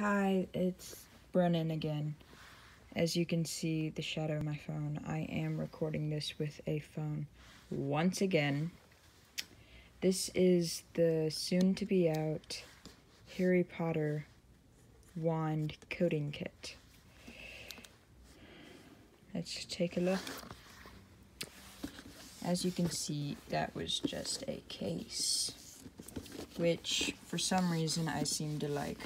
Hi, it's Brennan again. As you can see the shadow of my phone, I am recording this with a phone once again. This is the soon to be out Harry Potter wand coding kit. Let's take a look. As you can see, that was just a case, which for some reason I seem to like.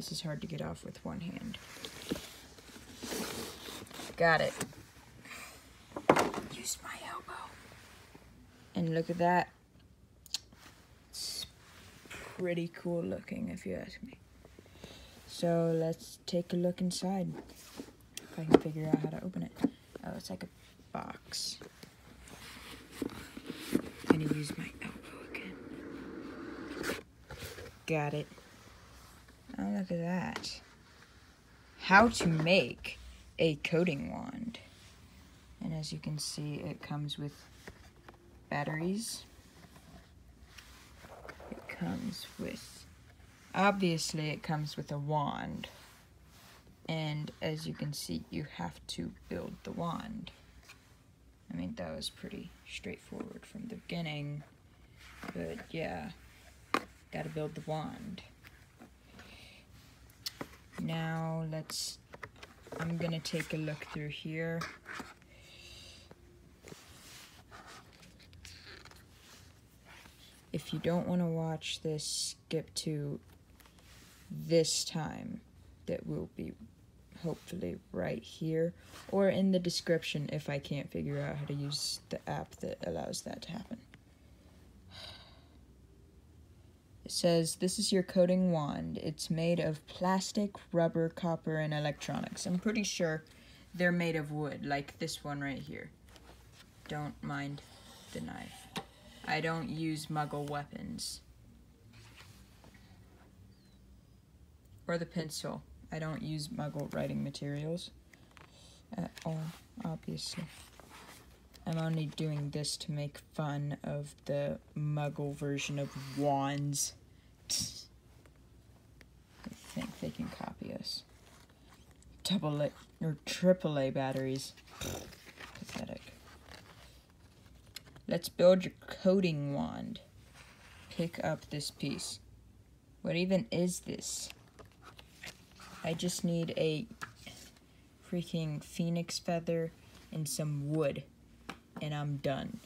This is hard to get off with one hand. Got it. Use my elbow. And look at that. It's pretty cool looking if you ask me. So let's take a look inside. If I can figure out how to open it. Oh, it's like a box. I'm gonna use my elbow again. Got it. Look at that. How to make a coding wand. And as you can see, it comes with batteries. It comes with, obviously it comes with a wand. And as you can see, you have to build the wand. I mean, that was pretty straightforward from the beginning. But yeah, gotta build the wand. Now let's, I'm gonna take a look through here. If you don't want to watch this, skip to this time that will be hopefully right here or in the description if I can't figure out how to use the app that allows that to happen. It says, This is your coding wand. It's made of plastic, rubber, copper, and electronics. I'm pretty sure they're made of wood, like this one right here. Don't mind the knife. I don't use muggle weapons. Or the pencil. I don't use muggle writing materials at all, obviously. I'm only doing this to make fun of the muggle version of wands. I think they can us. Double A or triple A batteries. Pathetic. Let's build your coding wand. Pick up this piece. What even is this? I just need a freaking phoenix feather and some wood. And I'm done.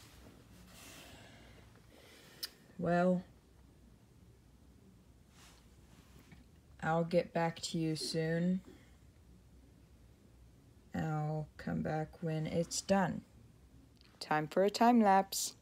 Well, I'll get back to you soon. I'll come back when it's done. Time for a time lapse.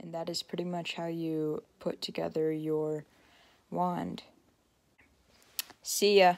And that is pretty much how you put together your wand. See ya.